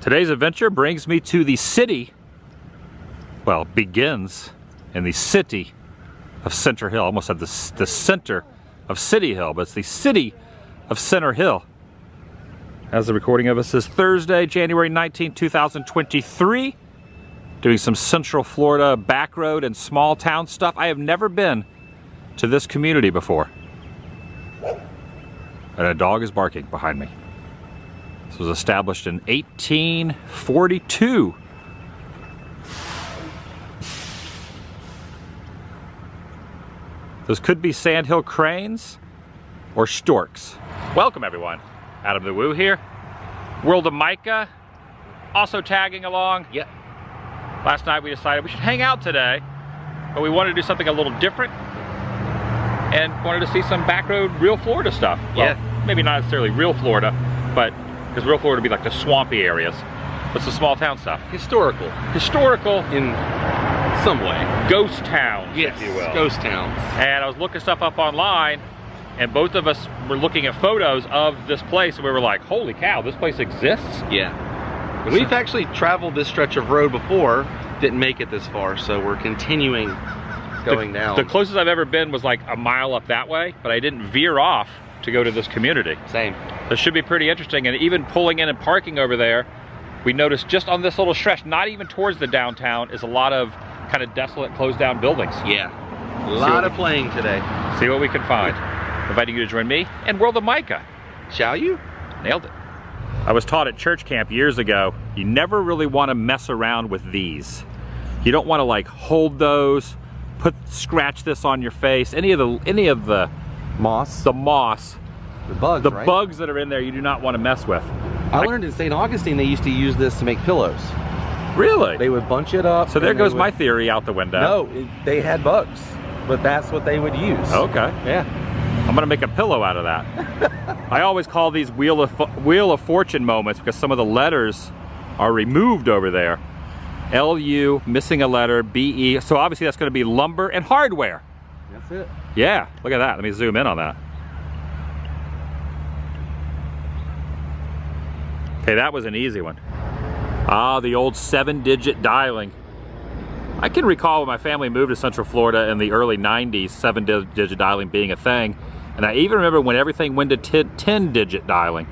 Today's adventure brings me to the city, well, begins in the city of Center Hill. I almost said the, the center of City Hill, but it's the city of Center Hill. As the recording of this is Thursday, January 19, 2023. Doing some Central Florida back road and small town stuff. I have never been to this community before. And a dog is barking behind me. This was established in 1842. Those could be sandhill cranes or storks. Welcome everyone. Adam the Woo here. World of Micah, also tagging along. Yep. Last night we decided we should hang out today, but we wanted to do something a little different and wanted to see some back road real Florida stuff. Well, yeah. Maybe not necessarily real Florida, but because real Florida would be like the swampy areas. But some small town stuff. Historical. Historical. In some way. Ghost towns, yes, if you will. ghost towns. And I was looking stuff up online, and both of us were looking at photos of this place, and we were like, holy cow, this place exists? Yeah. We've actually traveled this stretch of road before, didn't make it this far, so we're continuing going the, down. The closest I've ever been was like a mile up that way, but I didn't veer off to go to this community. Same. This should be pretty interesting, and even pulling in and parking over there, we noticed just on this little stretch, not even towards the downtown, is a lot of kind of desolate, closed down buildings. Yeah. A lot of playing today. See what we can find. Inviting you to join me and World of Micah. Shall you? Nailed it. I was taught at church camp years ago, you never really want to mess around with these. You don't want to like hold those, put scratch this on your face, any of the any of the moss, the moss, the bugs, the right? bugs that are in there you do not want to mess with. I learned in St. Augustine they used to use this to make pillows. Really? They would bunch it up. So there goes they my theory out the window. No, it- they had bugs, but that's what they would use. Okay. Yeah. I'm gonna make a pillow out of that. I always call these Wheel of, Wheel of Fortune moments because some of the letters are removed over there. L-U, missing a letter, B-E. So obviously that's gonna be lumber and hardware. That's it. Yeah, look at that. Let me zoom in on that. Okay, that was an easy one. Ah, the old seven digit dialing. I can recall when my family moved to Central Florida in the early 90s, seven digit dialing being a thing. And I even remember when everything went to 10 digit dialing,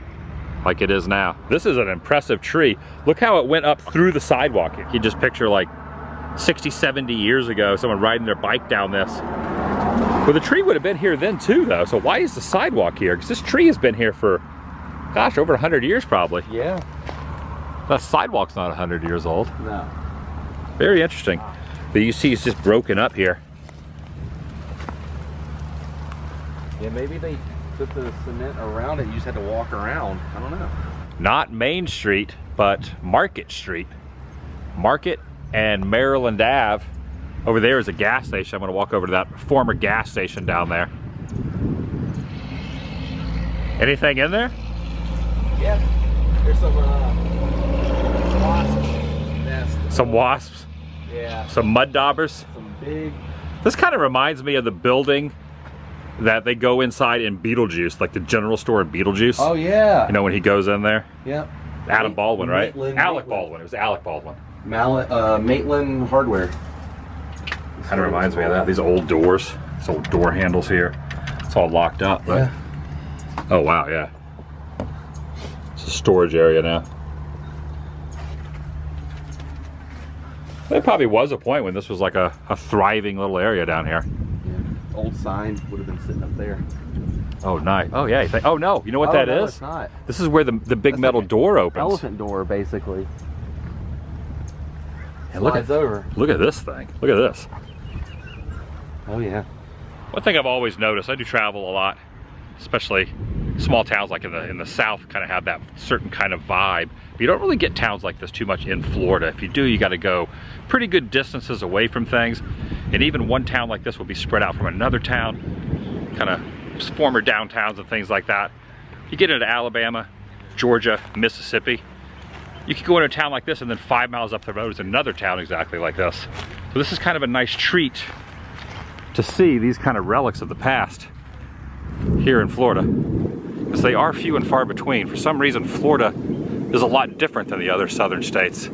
like it is now. This is an impressive tree. Look how it went up through the sidewalk. You just picture like 60, 70 years ago, someone riding their bike down this. Well, the tree would have been here then too, though. So why is the sidewalk here? Because this tree has been here for, gosh, over 100 years probably. Yeah. The sidewalk's not 100 years old. No. Very interesting. But you see it's just broken up here. Yeah, maybe they put the cement around it. You just had to walk around. I don't know. Not Main Street, but Market Street. Market and Maryland Ave. Over there is a gas station. I'm gonna walk over to that former gas station down there. Anything in there? Yeah. There's some uh, wasp nest. Some wasps, Yeah. some mud daubers. Some big. This kind of reminds me of the building that they go inside in Beetlejuice, like the general store in Beetlejuice. Oh yeah. You know when he goes in there? Yeah. Adam Baldwin, right? Maitland- Alec Maitland. Baldwin. It was Alec Baldwin. Mallet, uh, Maitland Hardware. Kind of reminds me of that. These old doors, these old door handles here. It's all locked up. But, Yeah. Oh wow, yeah. Storage area now. There probably was a point when this was like a, a thriving little area down here. yeah. Old sign would have been sitting up there. Oh, nice. Oh, yeah. Oh, no. You know what oh, that no, is? It's not. This is where the, the big That's metal like door opens. Elephant door, basically. And look at, over. look at this thing. Look at this. Oh yeah. One thing I've always noticed, I do travel a lot, especially small towns like in the in the south kind of have that certain kind of vibe. But you don't really get towns like this too much in Florida. If you do, you got to go pretty good distances away from things. And even one town like this will be spread out from another town, kind of former downtowns and things like that. You get into Alabama, Georgia, Mississippi, you could go into a town like this and then five miles up the road is another town exactly like this. So this is kind of a nice treat to see these kind of relics of the past here in Florida. Because they are few and far between. For some reason, Florida is a lot different than the other southern states.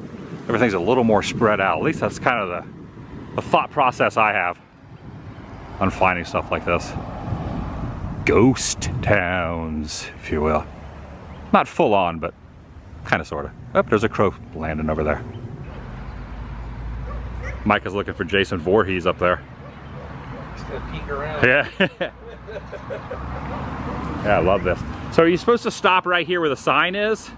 Everything's a little more spread out. At least that's kind of the, the thought process I have on finding stuff like this. Ghost towns, if you will. Not full on, but kind of sort of. Oh, there's a crow landing over there. Mike is looking for Jason Voorhees up there. Just gonna peek around. Yeah. yeah, I love this. So are you supposed to stop right here where the sign is?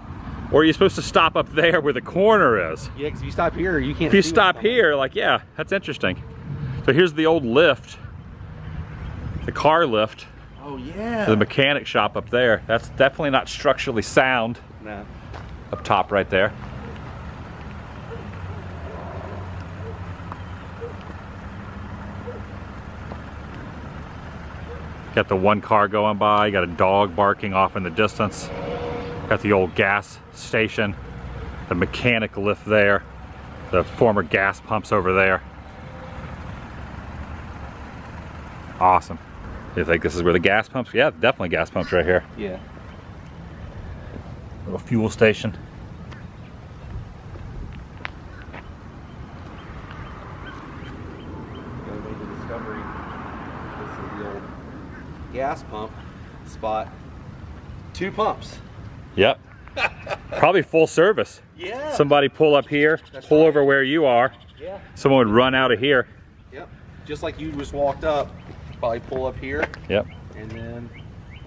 Or are you supposed to stop up there where the corner is? Yeah, because if you stop here, you can't If you stop here, like, yeah, that's interesting. So here's the old lift, the car lift, Oh, yeah. the mechanic shop up there. That's definitely not structurally sound no. up top right there. Got the one car going by, got a dog barking off in the distance. Got the old gas station, the mechanic lift there, the former gas pumps over there. Awesome. You think this is where the gas pumps? Yeah, definitely gas pumps right here. Yeah. Little fuel station. We made the discovery. This is the old gas pump spot. Two pumps. Yep. Probably full service. Yeah. Somebody pull up here, That's pull right. over where you are. Yeah. Someone would run out of here. Yep. Just like you just walked up, probably pull up here, Yep. and then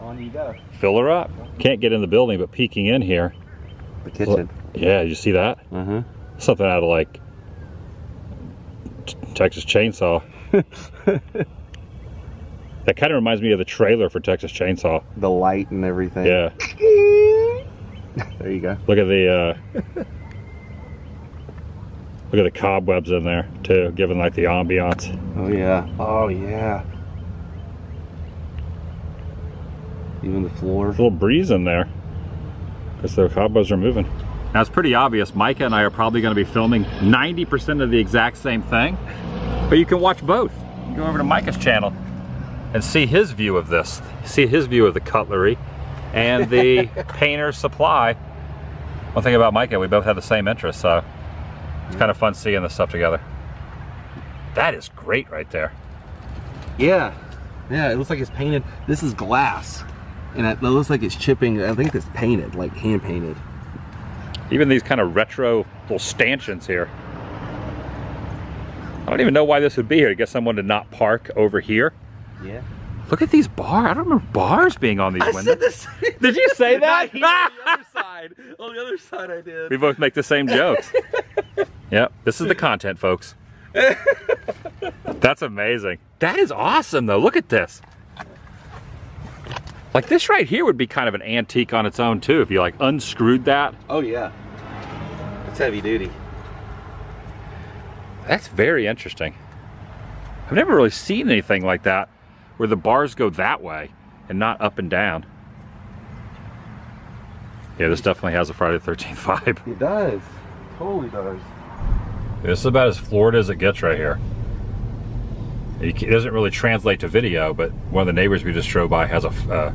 on you go. Fill her up. Can't get in the building, but peeking in here. The kitchen. Yeah, you see that? Uh huh. Something out of like Texas Chainsaw. that kind of reminds me of the trailer for Texas Chainsaw. The light and everything. Yeah. There you go. Look at the uh, look at the cobwebs in there too, giving like the ambiance. Oh yeah. Oh yeah. Even the floor. There's a little breeze in there because the cobwebs are moving. Now it's pretty obvious Micah and I are probably going to be filming 90% of the exact same thing, but you can watch both. You can go over to Micah's channel and see his view of this, see his view of the cutlery and the painter's supply. One thing about Micah, we both have the same interest, so it's kind of fun seeing this stuff together. That is great right there. Yeah. Yeah, it looks like it's painted. This is glass. And it looks like it's chipping. I think it's painted, like hand painted. Even these kind of retro little stanchions here. I don't even know why this would be here to get someone to not park over here. Yeah. Look at these bars. I don't remember bars being on these I windows. said the same Did you say that? On the other side. On the other side I did. we both make the same jokes. yep, this is the content, folks. That's amazing. That is awesome, though. Look at this. Like this right here would be kind of an antique on its own, too, if you like unscrewed that. Oh yeah. It's heavy duty. That's very interesting. I've never really seen anything like that where the bars go that way and not up and down. Yeah, this definitely has a Friday the 13th vibe. It does. Totally does. This is about as Florida as it gets right here. It doesn't really translate to video, but one of the neighbors we just drove by has a... Uh,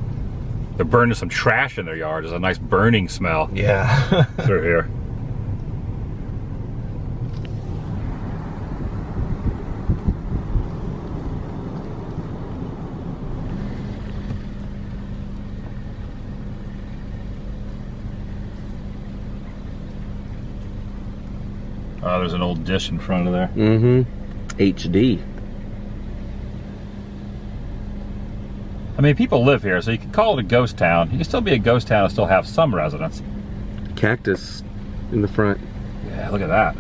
they're burning some trash in their yard. There's a nice burning smell Yeah. through here. Oh, there's an old dish in front of there. mm-hmm. HD. I mean, people live here, so you can call it a ghost town. You can still be a ghost town and still have some residents. Cactus in the front. Yeah, look at that.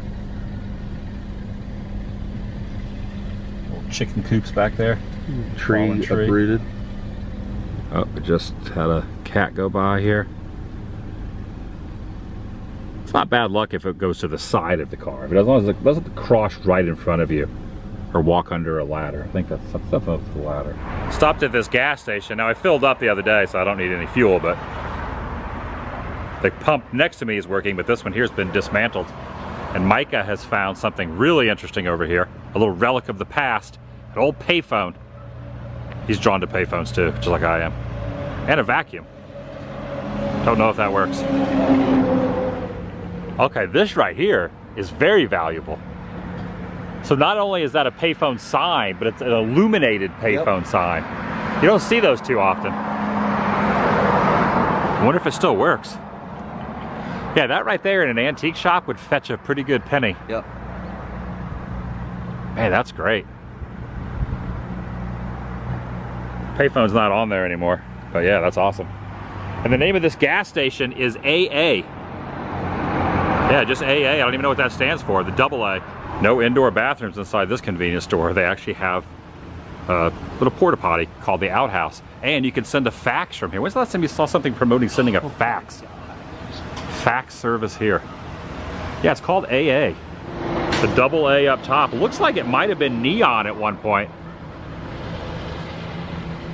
Little chicken coops back there. Tree, tree. uprooted. Oh, we just had a cat go by here. Not bad luck if it goes to the side of the car, but as long as it doesn't cross right in front of you or walk under a ladder. I think that's something up the ladder. Stopped at this gas station. Now I filled up the other day, so I don't need any fuel, but the pump next to me is working, but this one here's been dismantled. And Micah has found something really interesting over here, a little relic of the past, an old payphone. He's drawn to payphones too, just like I am. And a vacuum. Don't know if that works. Okay, this right here is very valuable. So not only is that a payphone sign, but it's an illuminated payphone yep. sign. You don't see those too often. I wonder if it still works. Yeah, that right there in an antique shop would fetch a pretty good penny. Yep. Man, that's great. Payphone's not on there anymore, but yeah, that's awesome. And the name of this gas station is AA. Yeah, just AA. I don't even know what that stands for. The double A. No indoor bathrooms inside this convenience store. They actually have a little porta potty called the outhouse. And you can send a fax from here. When's the last time you saw something promoting sending a fax? Fax service here. Yeah, it's called AA. The double A up top. Looks like it might have been neon at one point.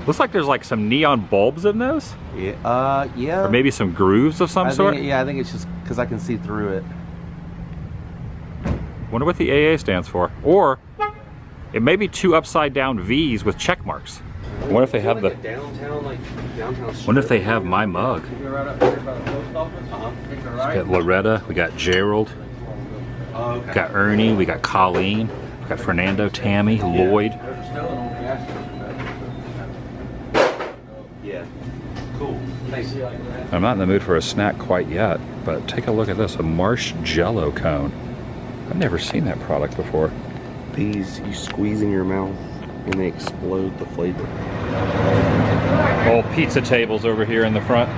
Looks like there's like some neon bulbs in those. Yeah. Uh, yeah. Or maybe some grooves of some I sort. Think, yeah, I think it's just because I can see through it. Wonder what the AA stands for. Or it may be two upside down V's with check marks. What if they have the downtown, like, downtown Wonder if they have my mug. Uh-huh. We got Loretta, we got Gerald, Oh, okay. We got Ernie, we got Colleen, we got Fernando, Tammy, Lloyd. Yeah. Cool. Thanks. I'm not in the mood for a snack quite yet, but take a look at this, a marsh jello cone. I've never seen that product before. These you squeeze in your mouth and they explode the flavor. Old pizza tables over here in the front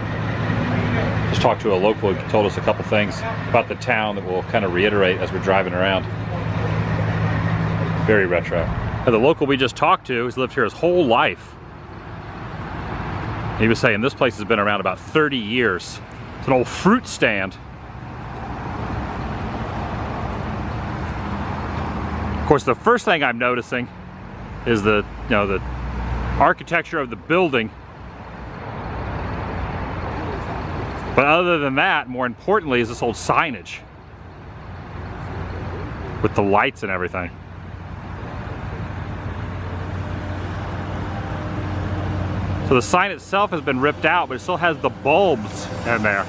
just talked to a local who told us a couple things about the town that we'll kind of reiterate as we're driving around. Very retro. And the local we just talked to has lived here his whole life. He was saying this place has been around about 30 years. It's an old fruit stand. Of course, the first thing I'm noticing is the, you know, the architecture of the building But other than that, more importantly, is this old signage with the lights and everything. So the sign itself has been ripped out, but it still has the bulbs in there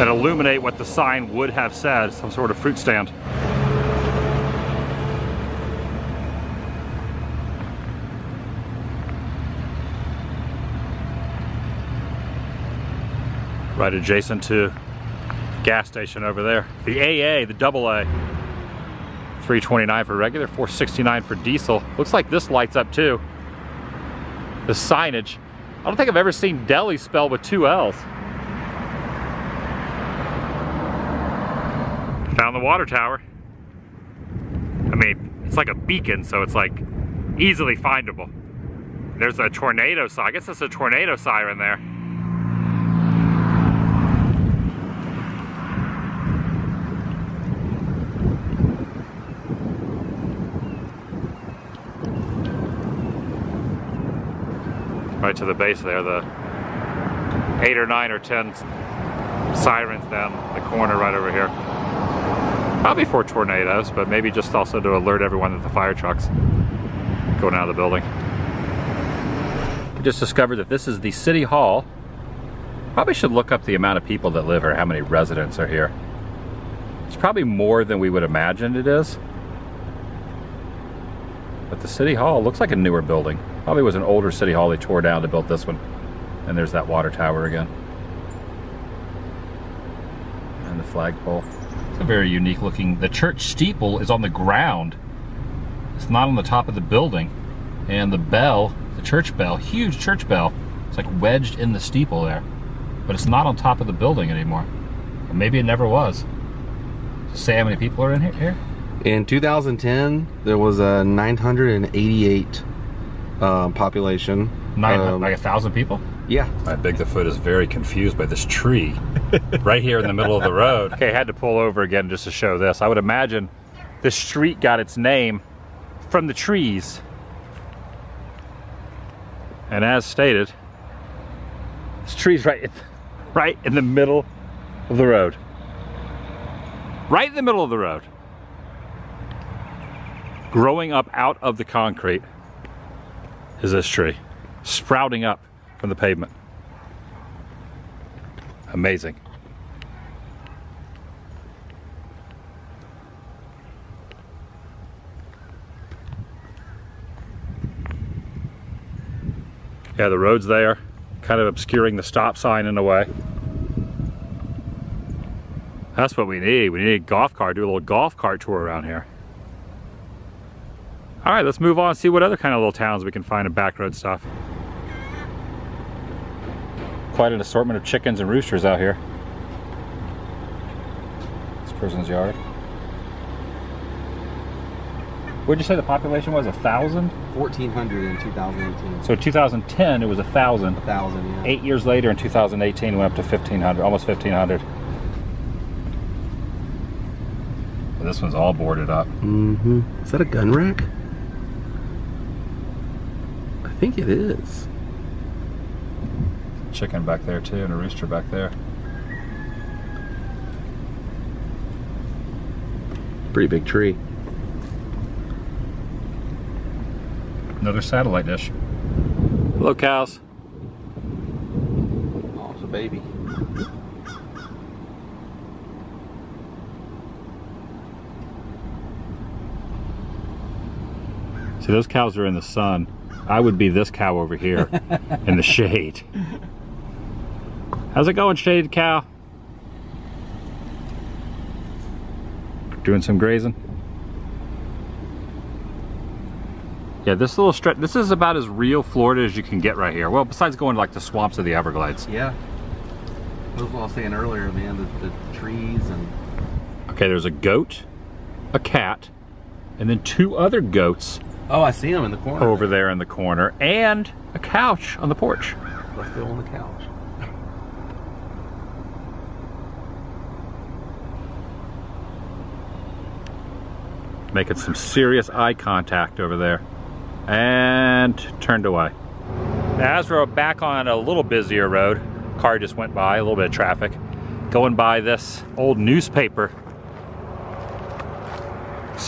that illuminate what the sign would have said, some sort of fruit stand. right adjacent to gas station over there. The AA, the double A, 329 for regular, 469 for diesel. Looks like this lights up too. The signage. I don't think I've ever seen deli spelled with two L's. Found the water tower. I mean, it's like a beacon, so it's like easily findable. There's a tornado siren. I guess it's a tornado siren there. Right to the base there, the eight or nine or ten sirens down the corner right over here. Probably for tornadoes, but maybe just also to alert everyone that the fire truck's going out of the building. We just discovered that this is the City Hall. Probably should look up the amount of people that live here, how many residents are here. It's probably more than we would imagine it is. But the City Hall looks like a newer building. Probably was an older city hall they tore down to build this one. And there's that water tower again. And the flagpole. It's a very unique looking, the church steeple is on the ground. It's not on the top of the building. And the bell, the church bell, huge church bell, it's like wedged in the steeple there. But it's not on top of the building anymore. Or maybe it never was. Say how many people are in here? In 2010, there was a 988 um, population. Nine, um, like a thousand people? Yeah. My Bigfoot is very confused by this tree right here in the middle of the road. Okay, I had to pull over again just to show this. I would imagine this street got its name from the trees. And as stated, this tree's right, right in the middle of the road. Right in the middle of the road. Growing up out of the concrete is this tree sprouting up from the pavement. Amazing. Yeah, the road's there, kind of obscuring the stop sign in a way. That's what we need. We need a golf cart, do a little golf cart tour around here. All right, let's move on, and see what other kind of little towns we can find in back road stuff. Quite an assortment of chickens and roosters out here. This person's yard. What'd you say the population was? A thousand? 1,400 in 2018. So 2010, it was a thousand. A 1,000, yeah. Eight years later, in 2018, it went up to 1,500, almost 1,500. But this one's all boarded up. Mm-hmm. Is that a gun rack? I think it is. Chicken back there too, and a rooster back there. Pretty big tree. Another satellite dish. Hello, cows. Oh, it's a baby. See, those cows are in the sun. I would be this cow over here in the shade. How's it going, shaded cow? Doing some grazing? Yeah, this little stretch, this is about as real Florida as you can get right here. Well, besides going to like the swamps of the Everglades. Yeah. That was what I was saying earlier, man. The, the trees and Okay, there's a goat, a cat, and then two other goats oh, I see them in the corner. over there in the corner, and a couch on the porch. They're still on the couch. making some serious eye contact over there and turned away. Now, as we're back on a little busier road, car just went by, a little bit of traffic, going by this old newspaper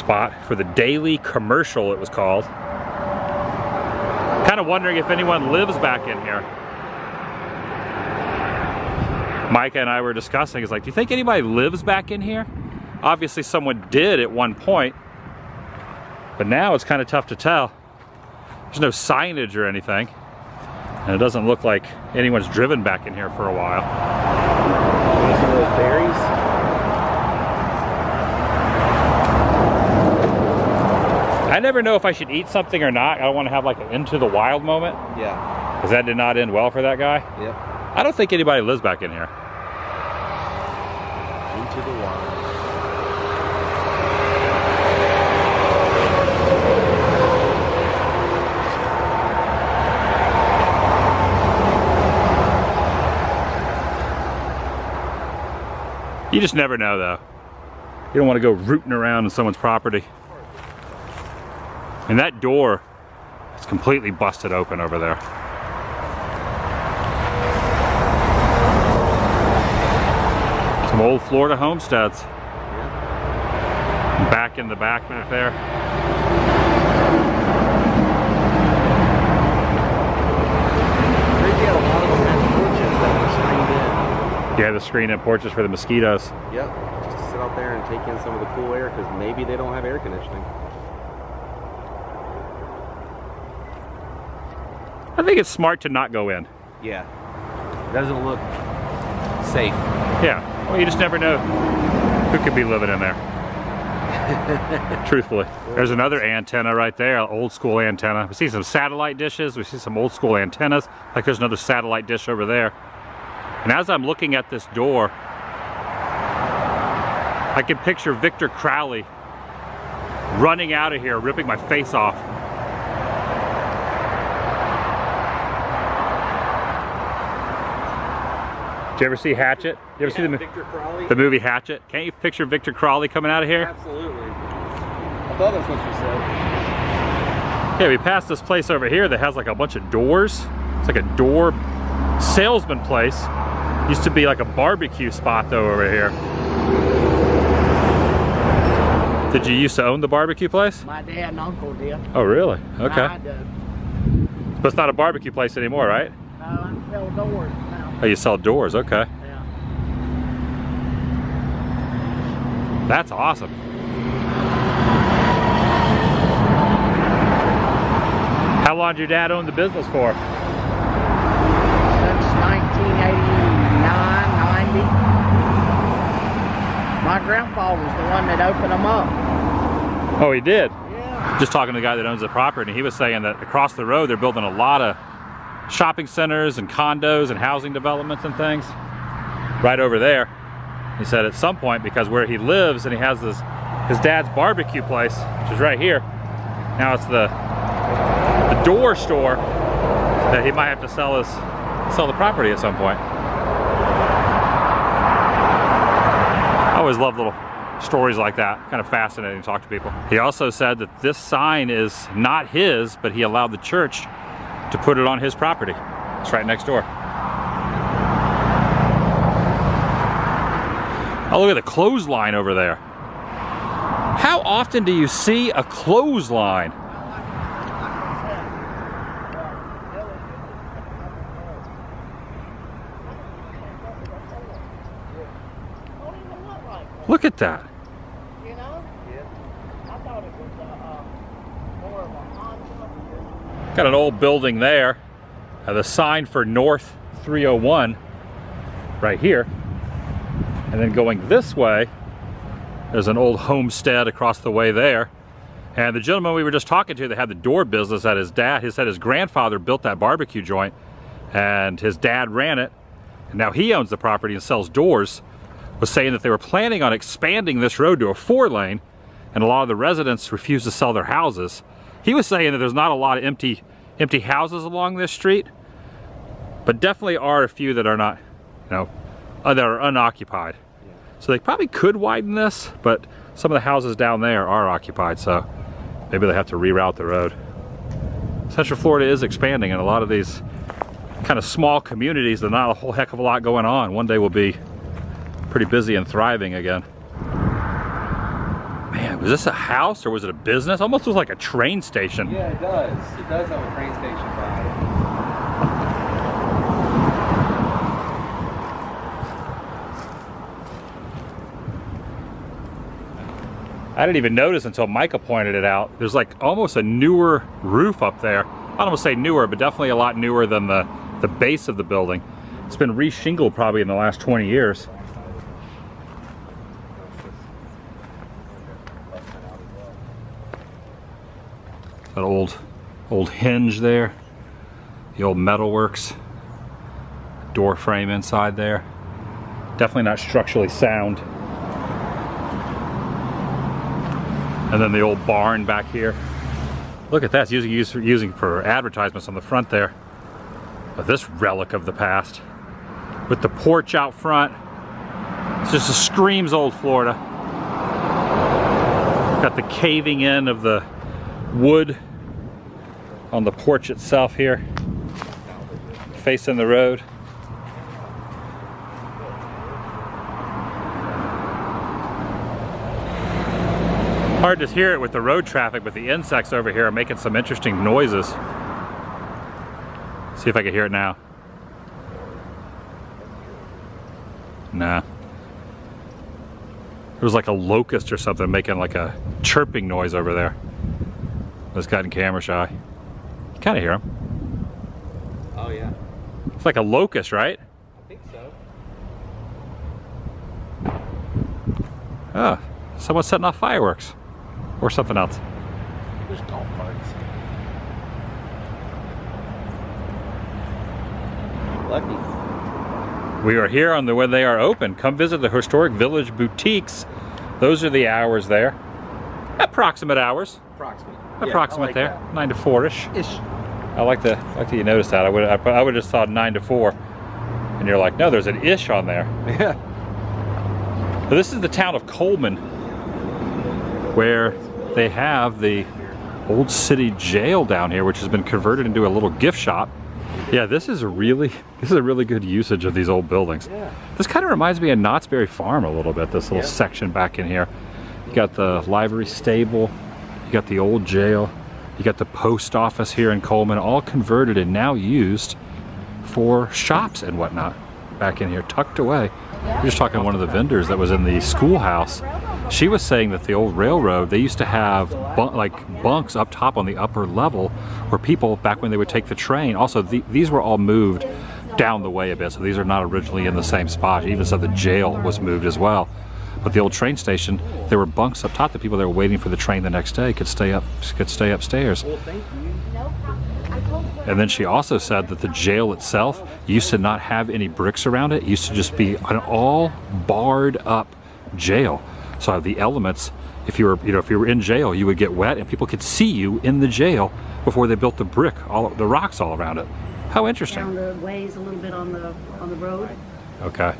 spot for the Daily Commercial it was called. Kind of wondering if anyone lives back in here. Micah and I were discussing, it's like, do you think anybody lives back in here? Obviously someone did at one point, but now it's kind of tough to tell. There's no signage or anything. And it doesn't look like anyone's driven back in here for a while. Of those berries. I never know if I should eat something or not. I don't want to have like an into the wild moment. Yeah. Because that did not end well for that guy. Yep. I don't think anybody lives back in here. Into the wild. You just never know though. You don't want to go rooting around in someone's property. And that door is completely busted open over there. Some old Florida homesteads. Yeah. Back in the back back there. Crazy how a lot of them have porches that were screened. Yeah, the screen and porches for the mosquitoes. Yep. Just to sit out there and take in some of the cool air because maybe they don't have air conditioning. Think it's smart to not go in. Yeah. It Doesn't look safe. Yeah, well you just never know who could be living in there. Truthfully. There's another antenna right there, old school antenna. We see some satellite dishes, we see some old school antennas. Like there's another satellite dish over there. And as I'm looking at this door, I can picture Victor Crowley running out of here, ripping my face off. Did you ever see Hatchet? You ever see the, Crowley? the movie Hatchet? Can't you picture Victor Crowley coming out of here? Absolutely. I thought that's what you said. Okay, we passed this place over here that has like a bunch of doors. It's like a door salesman place. Used to be like a barbecue spot though over here. Did you used to own the barbecue place? My dad and uncle did. Oh really? Okay. But it's not a barbecue place anymore, right? No, I sell doors. Oh, you sell doors, okay. Yeah. That's awesome. How long did your dad own the business for? Since 1989, 90. My grandpa was the one that opened them up. Oh, he did? Yeah. Just talking to the guy that owns the property, and he was saying that across the road, they're building a lot of shopping centers and condos and housing developments and things right over there. He said at some point, because where he lives and he has this his dad's barbecue place, which is right here, now it's the the door store that he might have to sell his sell the property at some point. I always love little stories like that. Kind of fascinating to talk to people. He also said that this sign is not his, but he allowed the church to put it on his property. It's right next door. Oh, look at the clothesline over there. How often do you see a clothesline? Look at that. you know? Yeah. I thought it was uh, uh, more of a Honda. Got an old building there. Uh, the sign for North 301 right here. And then going this way, there's an old homestead across the way there. And the gentleman we were just talking to that had the door business at his dad, he said his grandfather built that barbecue joint and his dad ran it. And now he owns the property and sells doors. Was saying that they were planning on expanding this road to a four lane and a lot of the residents refused to sell their houses. He was saying that there's not a lot of empty empty houses along this street, but definitely are a few that are not, you know, uh, that are unoccupied. So they probably could widen this, but some of the houses down there are occupied, so maybe they have to reroute the road. Central Florida is expanding and a lot of these kind of small communities, there's not a whole heck of a lot going on. One day will be pretty busy and thriving again. Was this a house or was it a business? Almost looks like a train station. Yeah, it does. It does have a train station vibe. I didn't even notice until Micah pointed it out. There's like almost a newer roof up there. I don't want to say newer, but definitely a lot newer than the, the base of the building. It's been reshingled probably in the last 20 years. That old, old hinge there. The old metalworks. Door frame inside there. Definitely not structurally sound. And then the old barn back here. Look at that, it's using, using for advertisements on the front there. But this relic of the past. With the porch out front. It just screams old Florida. Got the caving in of the wood on the porch itself here. Facing the road. Hard to hear it with the road traffic, but the insects over here are making some interesting noises. See if I can hear it now. Nah. There was like a locust or something making like a chirping noise over there. This got in camera shy. You kind of hear him. Oh yeah, It's like a locust, right? I think so. Oh, someone's setting off fireworks. Or something else. There's golf carts. Lucky. We are here on the when they are open. Come visit the historic village boutiques. Those are the hours there. Approximate hours. Approximate. Approximate there. Nine to four-ish. Ish. I like the like that you noticed that. I would I, I would have just saw nine to four. And you're like, no, there's an ish on there. Yeah. So this is the town of Coleman, where they have the old city jail down here, which has been converted into a little gift shop. Yeah, this is a really this is a really good usage of these old buildings. Yeah. This kind of reminds me of Knott's Berry Farm a little bit. This little Yeah. section back in here. You got the livery stable, got the old jail, you got the post office here in Coleman, all converted and now used for shops and whatnot back in here, tucked away. We're just talking to one of the vendors that was in the schoolhouse. She was saying that the old railroad, they used to have like bunks up top on the upper level where people, back when they would take the train, also the, these were all moved down the way a bit, so these are not originally in the same spot. Even so, the jail was moved as well. But the old train station, there were bunks up top that people that were waiting for the train the next day could stay up could stay upstairs. Well, thank you. No problem. I told her. And then she also said that the jail itself used to not have any bricks around it. It used to just be an all barred up jail. So the elements, if you were, you know, if you were in jail, you would get wet and people could see you in the jail before they built the brick, all the rocks all around it. How interesting. down interesting. the ways a little bit on the on the road. Okay.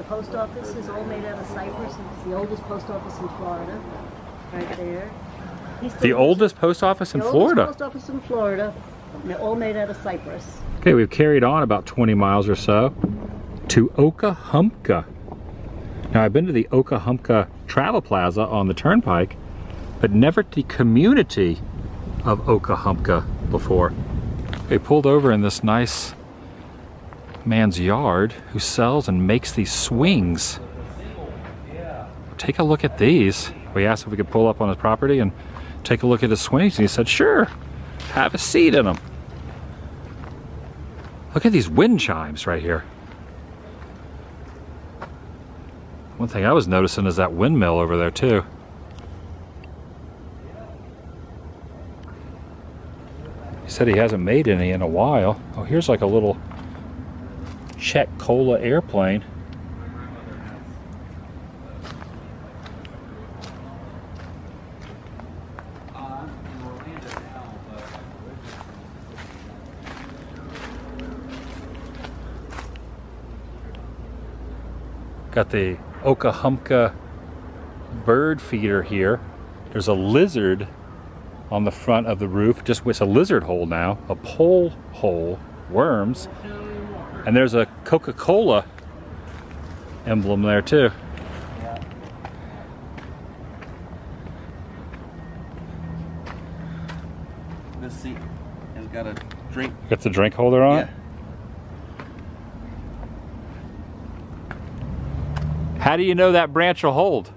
The post office is all made out of cypress. It's the oldest post office in Florida, right there. The oldest post office in the Florida. Post office in Florida, they're all made out of cypress. Okay, we've carried on about 20 miles or so to Okahumpka. Now, I've been to the Okahumpka Travel Plaza on the Turnpike, but never to the community of Okahumpka before. They pulled over in this nice man's yard who sells and makes these swings. Take a look at these. We asked if we could pull up on his property and take a look at his swings, and he said, sure, have a seat in them. Look at these wind chimes right here. One thing I was noticing is that windmill over there too. He said he hasn't made any in a while. Oh, here's like a little Czech Cola airplane. Got the Okahumpka bird feeder here. There's a lizard on the front of the roof. Just it's a lizard hole now, a pole hole, worms, and there's a Coca-Cola emblem there too. This seat has got a drink. Got the drink holder on Yeah. it. How do you know that branch will hold?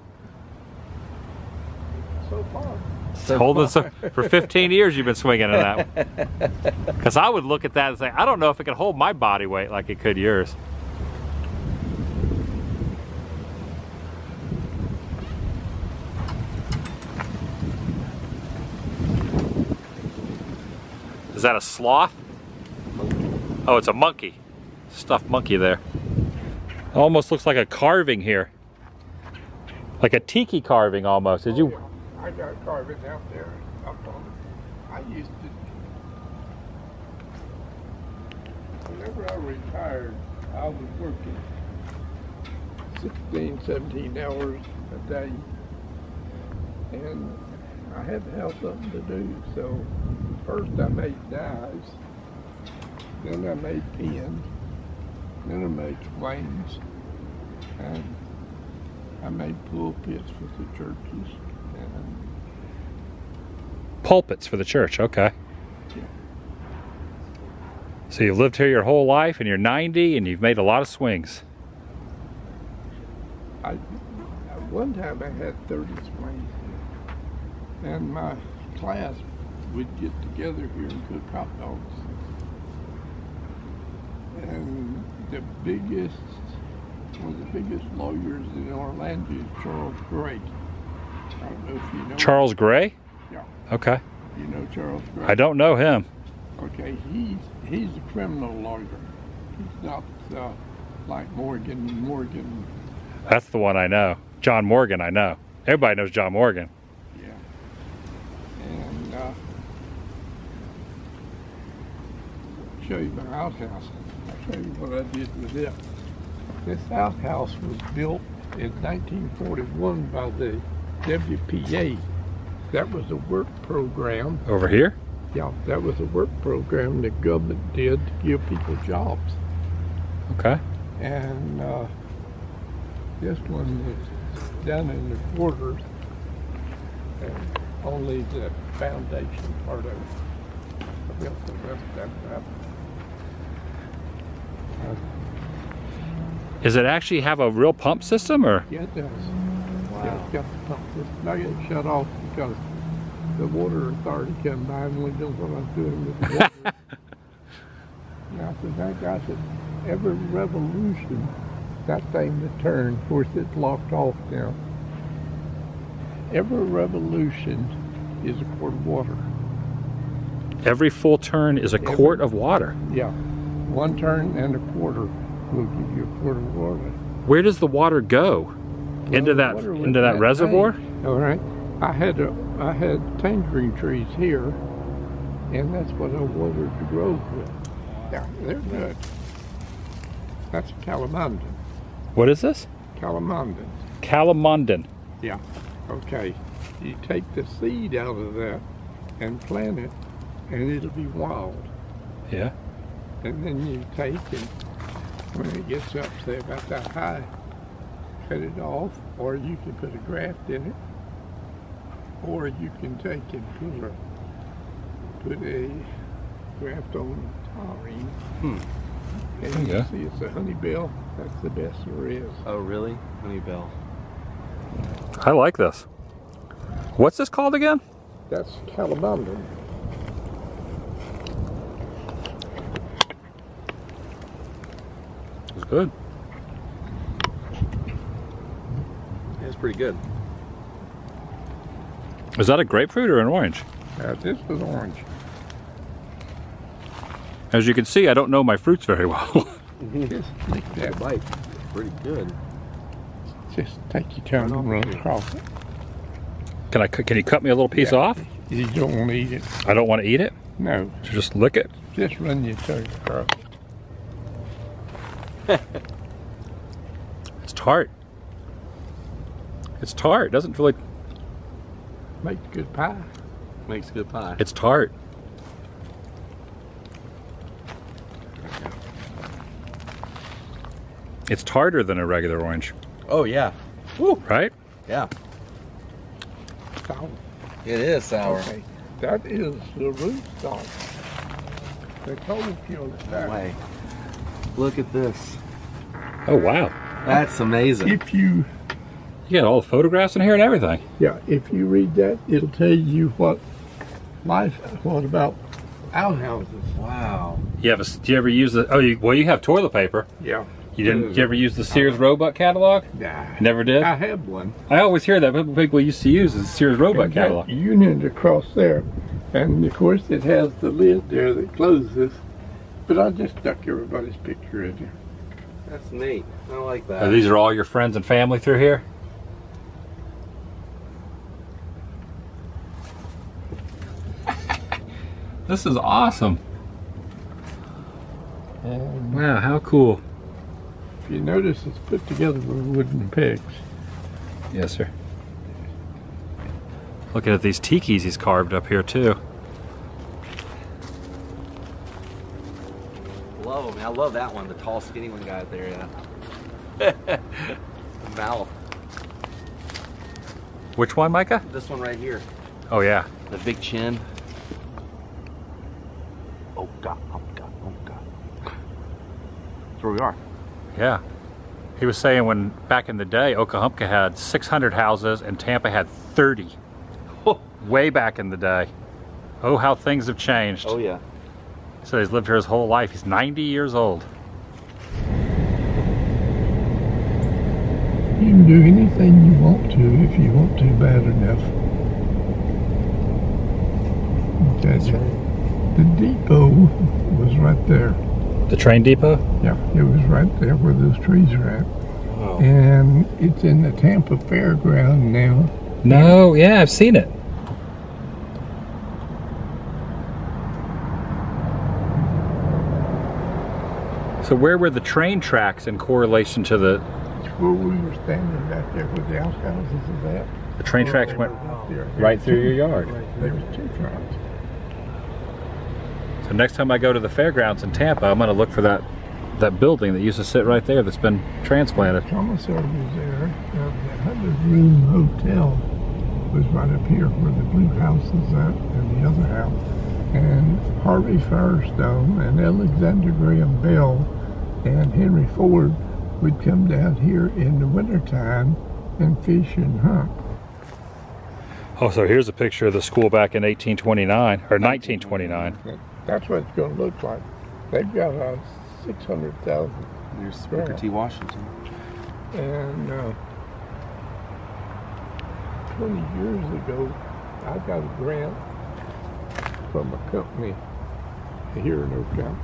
So far. So Holding so, for 15 years you've been swinging in that. Because I would look at that and say, I don't know if it can hold my body weight like it could yours. Is that a sloth? Oh, it's a monkey. Stuffed monkey there. Almost looks like a carving here. Like a tiki carving almost. Did you? I got carving out there. Up on, I used to, whenever I retired, I was working 16, 17 hours a day. And I had to have something to do, so first I made dies, then I made pins, then I made swings, and I made pulpits for the churches, Pulpits for the church, okay. So you've lived here your whole life and you're 90 and you've made a lot of swings. I, one time I had 30 swings. And my class would get together here and cook hot dogs. And the biggest, one of the biggest lawyers in Orlando is Charles Gray. I don't know if you know. Charles Gray? Yeah. Okay. You know Charles Gray? I don't know him. Okay, he's he's a criminal lawyer. He's not uh, like Morgan. Morgan, That's the one I know. John Morgan, I know. Everybody knows John Morgan. yeah. And uh, show you my outhouse. I'll show you what I did with it. This outhouse was built in 1941 by the WPA. That was a work program. Over here? Yeah, that was a work program the government did to give people jobs. Okay. and uh, this one was down in the quarters, and only the foundation part of it. I built the rest of that up. Uh, Does it actually have a real pump system or? yeah, it does. Yeah, it's got the pump. system. Shut off because the water authority come by and we know what I'm doing with the water. and I said, that guy said, every revolution, that thing to turn. Of course, it's locked off now. every revolution is a quart of water. Every full turn is a Every- quart of water. Yeah, one turn and a quarter will give you a quart of water. Where does the water go? into that into that that reservoir? way. All right, I had a, I had tangerine trees here, and that's what I watered the grove with. Yeah, they're good. That's calamondin. What is this? Calamondin. Calamondin. Yeah. Okay. You take the seed out of that and plant it, and it'll be wild. Yeah. And then you take and when it gets up, say about that high, cut it off, or you can put a graft in it, or you can take and put a, put a graft on taurine. Hmm. And There you you see it's a honeybell. That's the best there is. Oh, really? Honeybell. I like this. What's this called again? That's calamondin. It's good. It's pretty good. Is that a grapefruit or an orange? Uh, this is orange. As you can see, I don't know my fruits very well. Just lick that bite. Pretty good. Just take your tongue and run across it. can I? cu- Can you cut me a little piece Yeah. off? You don't want to eat it. I don't want to eat it. No, So just lick it. just run your tongue across. It's tart. It's tart. Doesn't feel like Makes good pie. Makes good pie. it's tart. It's tarter than a regular orange, Oh, yeah. right? Yeah. Sour. It is sour. Okay. That is the root stock. The cold killed it No down. way. Look at this. Oh wow! That's amazing. If you, You got all the photographs in here and everything. yeah, if you read that, it'll tell you what life, what about outhouses. Wow. You have a? Do you ever use the? Oh, you, well, you have toilet paper. Yeah. You didn't? Did you ever use the Sears uh-huh. Roebuck catalog? Nah. Never did. I have one. I always hear that but people used to use the Sears Roebuck And that catalog. Unit across there. And of course it has the lid there that closes. But I just stuck everybody's picture in there. That's neat. I like that. These are all your friends and family through here. This is awesome. And Wow, how cool. if you notice it's put together with wooden pegs. Yes, sir. Looking at these tikis he's carved up here too. love them. I love that one. The tall, skinny one guy there. Yeah. the mouth. Which one, Micah? This one right here. Oh yeah. The big chin. Oh God! Oh God! Oh God! That's where we are. Yeah. He was saying when back in the day, Okahumpka had 600 houses and Tampa had 30. Oh. Way back in the day. Oh, how things have changed. Oh yeah. So he's lived here his whole life. He's 90 years old. You can do anything you want to if you want to bad enough. That's right. The depot was right there. The train depot? Yeah, it was right there where those trees are at. Oh. And it's in the Tampa Fairground now. No, yeah, I've seen it. So where were the train tracks in correlation to the where we were standing back there where the outhouses is at. the train tracks went Right right through your yard? There was two tracks. So next time I go to the fairgrounds in Tampa, I'm going to look for that that building that used to sit right there that's been transplanted. commissary was there. Uh, the hundred room hotel was right up here where the blue house is at and the other house. And Harvey Firestone and Alexander Graham Bell and Henry Ford would come down here in the wintertime and fish and hunt. Oh, so here's a picture of the school back in 1829 or 1929. That- That's what it's going to look like. They've got a 600,000 There's Booker T. Washington. and uh, 20 years ago, I got a grant from a company here in Ocala.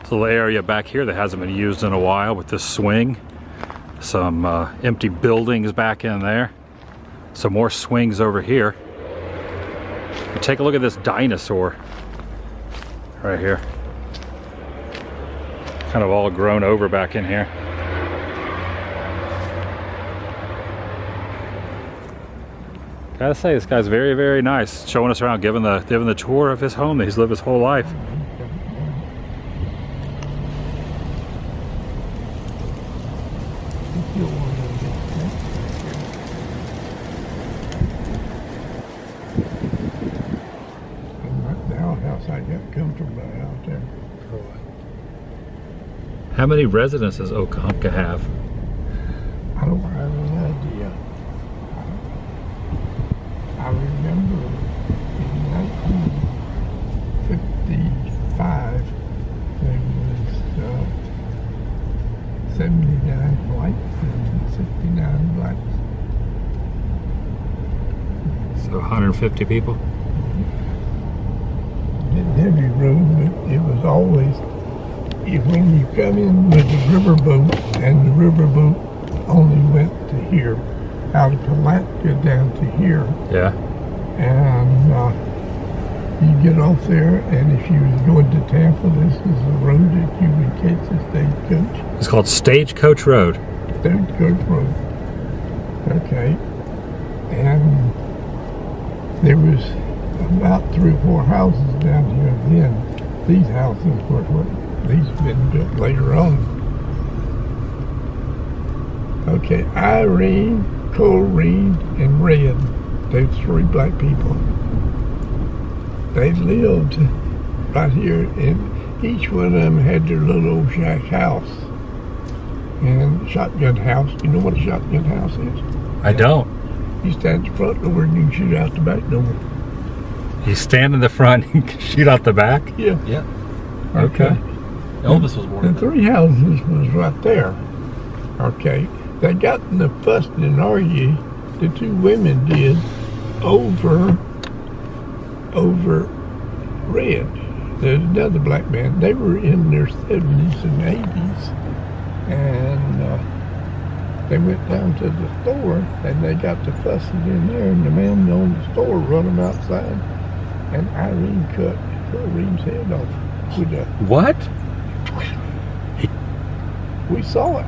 This little area back here that hasn't been used in a while with this swing. Some uh, empty buildings back in there. Some more swings over here. And take a look at this dinosaur right here. Kind of all grown over back in here. Gotta say, this guy's very, very nice. Showing us around, giving the giving the tour of his home that he's lived his whole life. If you want to get that back here. And right the outhouse I got comfortable out there. How many residents does Okahumpka have? I don't have any idea. I remember in 1955 there was uh, 79 whites and 69 blacks. So 150 people? Didn't have any room, but it was always when you come in with the riverboat and the riverboat only went to here, out of Palatka down to here, Yeah. and uh, you get off there, and if you was going to Tampa, this is the road that you would catch the stagecoach, It's called Stagecoach Road. stagecoach road. Okay, and there was about three or four houses down here then. These houses were what these been built later on. Okay, Irene, Colreen, and Red, those three black people. They lived right here, and each one of them had their little old shack house. And shotgun house, you know what a shotgun house is? I don't. You stand at the front door and you can shoot out the back door. You stand in the front and shoot out the back? Yeah. Yeah. Okay. Elvis was born The three houses was right there. Okay. They got in the fuss and argue, the two women did, over over red. There's another black man. They were in their seventies and eighties. And uh, they went down to the store and they got to fussing in there and the man on the store run them outside and Irene cut Reem's head off with a What? We saw it.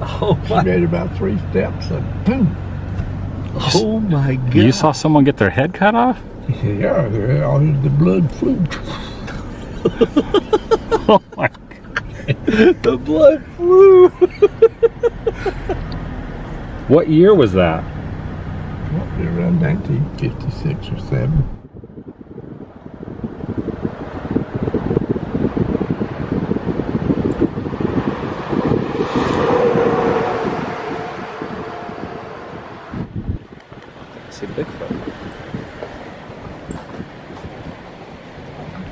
Oh She my, made about three steps and boom. oh my god. You saw someone get their head cut off? Yeah, there- all the blood flew. Oh my God. the blood flew. What year was that? Probably around 1956 or 7. See Bigfoot.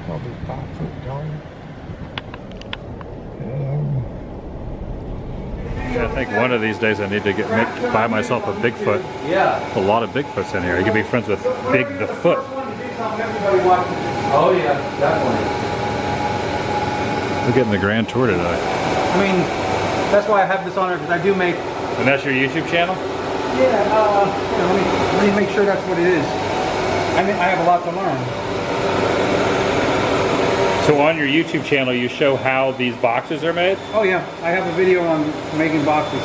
Probably five foot tall. And I think one of these days I need to get make, buy myself a Bigfoot. Yeah. A lot of Bigfoots in here. You can be friends with Big the Foot. Oh yeah, definitely. We're getting the grand tour today. I mean, that's why I have this on there because I do make. And that's your YouTube channel? Yeah. Uh, you know, let me let me make sure that's what it is. I mean, I have a lot to learn. So on your YouTube channel, you show how these boxes are made? Oh yeah, I have a video on making boxes.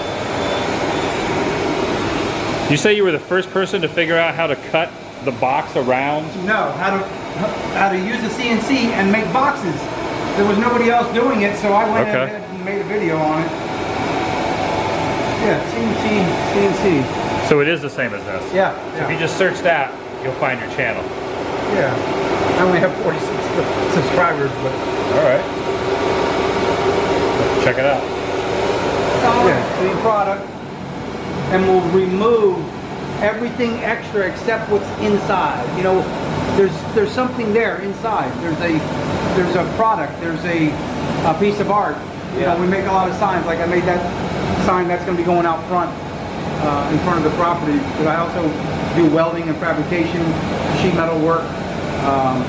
You say you were the first person to figure out how to cut the box around? No, how to how to use the CNC and make boxes. There was nobody else doing it, so I went Okay. ahead and made a video on it. Yeah, CNC, CNC. So it is the same as this? Yeah, So if you just search that, you'll find your channel. yeah. I only have 46 subscribers, but All right. Check it out. yeah, clean product, and we'll remove everything extra except what's inside. You know, there's there's something there inside. There's a there's a product. There's a a piece of art. You know, we make a lot of signs. Like I made that sign that's going to be going out front. uh, in front of the property, but I also do welding and fabrication, sheet metal work. Um,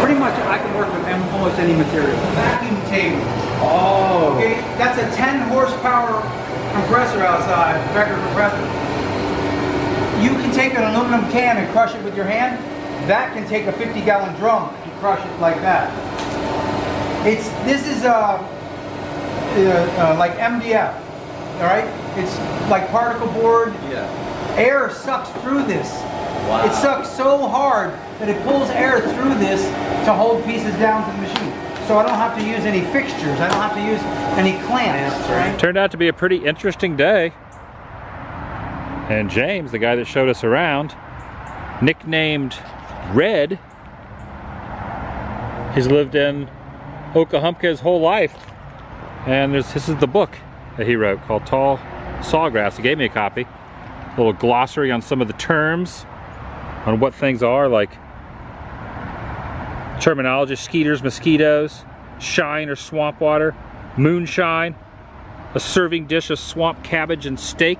pretty much I can work with almost any material. Vacuum table. Oh. Okay, that's a 10 horsepower compressor outside, record compressor. You can take an aluminum can and crush it with your hand. That can take a 50 gallon drum and crush it like that. It's this is uh, uh, uh, like MDF, all right? It's like particle board. Yeah. Air sucks through this. Wow. It sucks so hard that it pulls air through this to hold pieces down to the machine. So I don't have to use any fixtures. I don't have to use any clamps, Clamps, right. right? Turned out to be a pretty interesting day. And James, the guy that showed us around, nicknamed Red, he's lived in Okahumpka his whole life. And there's, this is the book that he wrote called Tall Sawgrass. He gave me a copy. A little glossary on some of the terms, on what things are, like terminology, skeeters, mosquitoes, shine or swamp water, moonshine, a serving dish of swamp cabbage and steak.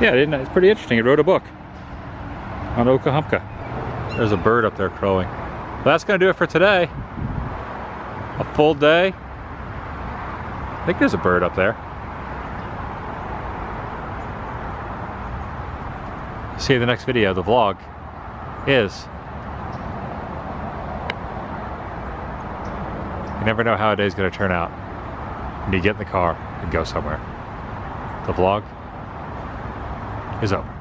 Yeah, it's pretty interesting. He wrote a book on Okahumpka. There's a bird up there crowing. Well, that's gonna do it for today. A full day. I think there's a bird up there. See you in the next video. The vlog is never know how a day's gonna turn out when you get in the car and go somewhere. The vlog is over.